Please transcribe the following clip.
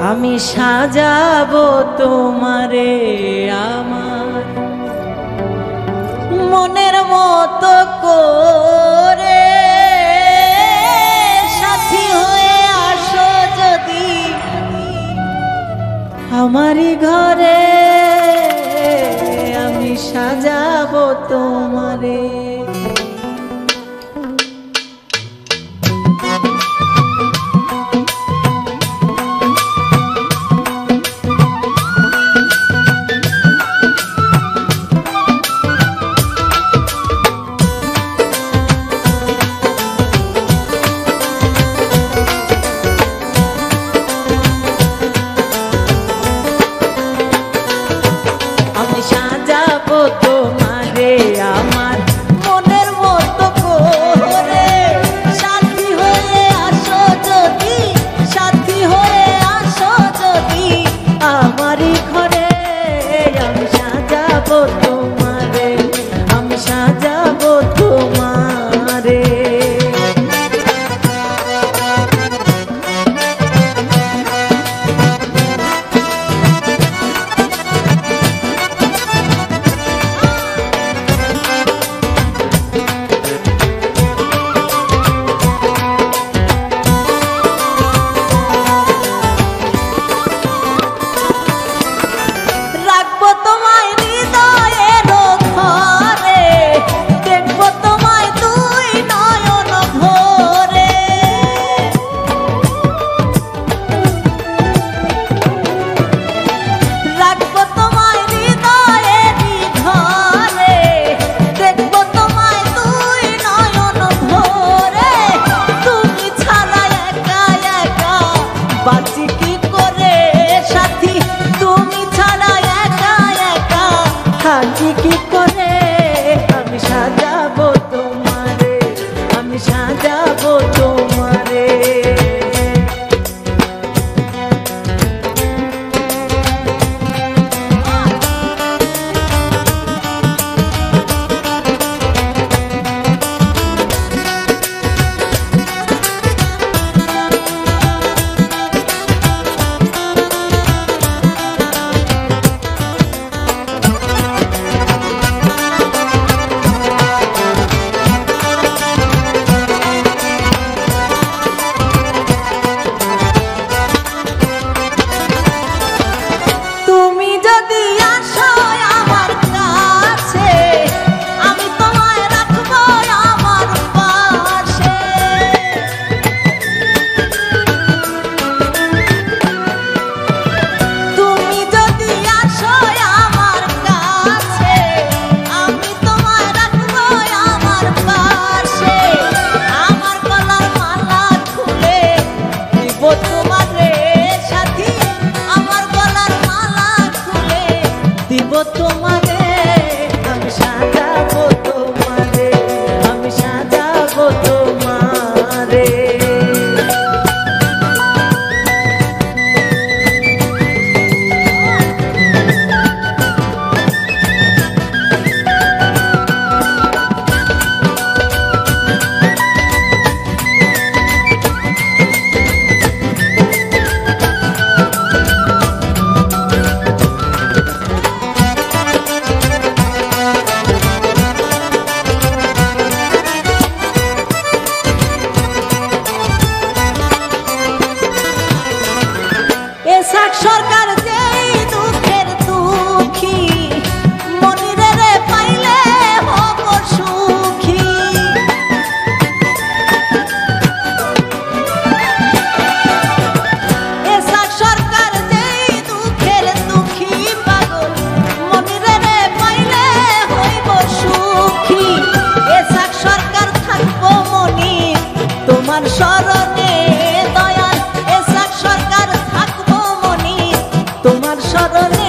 আমি সাজাব তোমারে আমার। মনের মতো করে সাথী হয়ে আসো যদি। আমারই ঘরে আমি সাজাবো তোমার put Цветы 걸어내